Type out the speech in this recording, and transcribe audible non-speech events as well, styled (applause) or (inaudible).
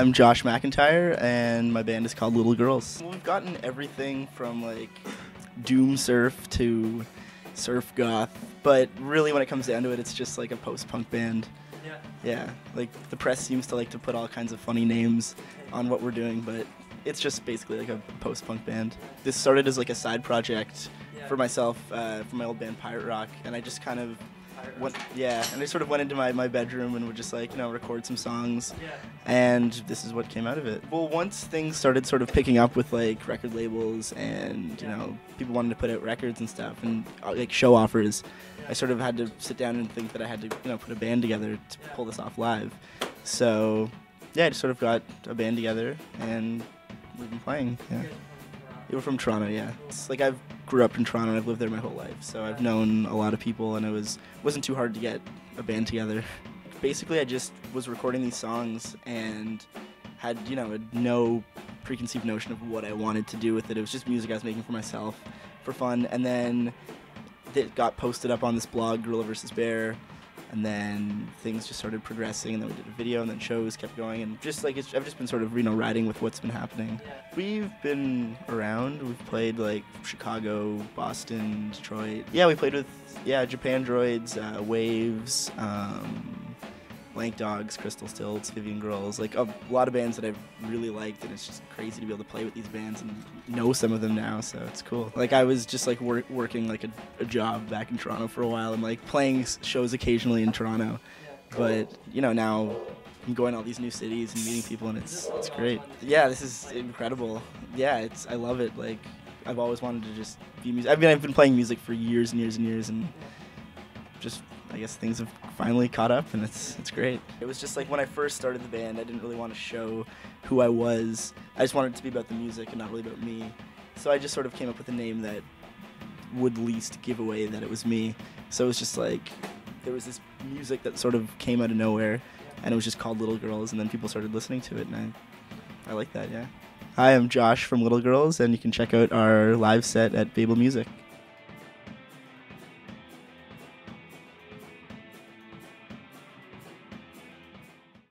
I'm Josh McIntyre, and my band is called Little Girls. We've gotten everything from like doom surf to surf goth, but really, when it comes down to it, it's just like a post punk band. Yeah. Yeah, like the press seems to like to put all kinds of funny names on what we're doing, but it's just basically like a post punk band. This started as like a side project Yeah. for myself, uh, for my old band Pirate Rock, and I just kind of went, yeah, and I sort of went into my, my bedroom and would just like, you know, record some songs, Yeah. and this is what came out of it. Well, once things started sort of picking up with like record labels and, you know, people wanted to put out records and stuff and uh, like show offers, I sort of had to sit down and think that I had to, you know, put a band together to Yeah. pull this off live. So, yeah, I just sort of got a band together and we've been playing. Yeah. You guys are You were from Toronto, yeah. It's like I've grew up in Toronto and I've lived there my whole life, so I've known a lot of people and it was wasn't too hard to get a band together. (laughs) Basically, I just was recording these songs and had you know no preconceived notion of what I wanted to do with it. It was just music I was making for myself, for fun, and then it got posted up on this blog, Gorilla vs Bear. And then things just started progressing, and then we did a video, and then shows kept going, and just like it's, I've just been sort of you know riding with what's been happening. We've been around. We've played like Chicago, Boston, Detroit. Yeah, we played with yeah Japandroids, uh, Wavves, um, Blank Dogs, Crystal Stilts, Vivian Girls. Like a lot of bands that I've really liked, and it's just crazy to be able to play with these bands and know some of them now. So it's cool. Like I was just like wor- working like a, a job back in Toronto for a while, and like playing shows occasionally in Toronto. But you know now I'm going to all these new cities and meeting people, and it's it's great. Yeah, this is incredible. Yeah, it's I love it. Like I've always wanted to just be music. I mean, I've been playing music for years and years and years, and just I guess things have finally caught up, and it's it's great. It was just like when I first started the band, I didn't really want to show who I was. I just wanted it to be about the music and not really about me. So I just sort of came up with a name that would least give away that it was me. So it was just like there was this music that sort of came out of nowhere, and it was just called Little Girls, and then people started listening to it, and I, I like that, yeah. Hi, I'm Josh from Little Girls, and you can check out our live set at Baeble Music.